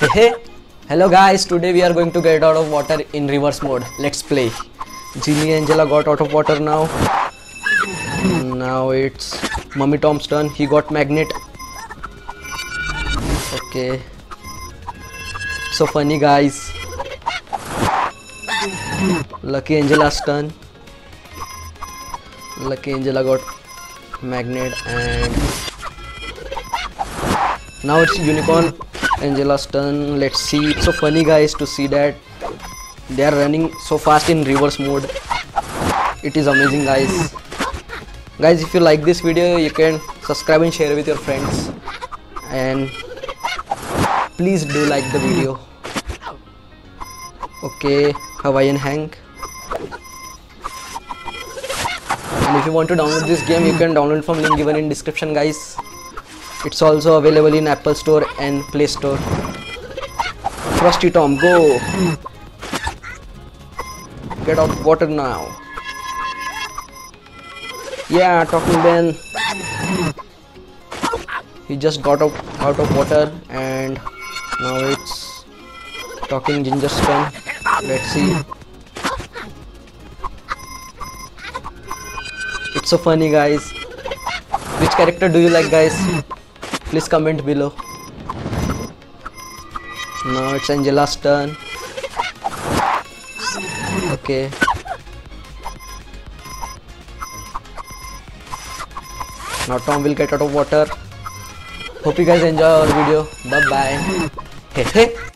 Hey, hello guys. Today we are going to get out of water in reverse mode. Let's play. Genie Angela got out of water now. Now it's Mummy Tom's turn. He got magnet. Okay. So funny guys. Lucky Angela's turn. Lucky Angela got magnet and now it's unicorn angela's turn. Let's see. It's so funny guys to see that they are running so fast in reverse mode. It is amazing guys. Guys if you like this video you can subscribe and share with your friends. And please do like the video. Okay hawaiian hank. And if you want to download this game you can download from link given in description guys it's also available in apple store and play store. Frosty tom go. Get out of water now. Yeah talking ben. He just got out, out of water and now it's talking Ginger turn let's see. It's so funny guys. Which character do you like guys please comment below now it's angela's turn okay now tom will get out of water hope you guys enjoy our video bye bye hey hey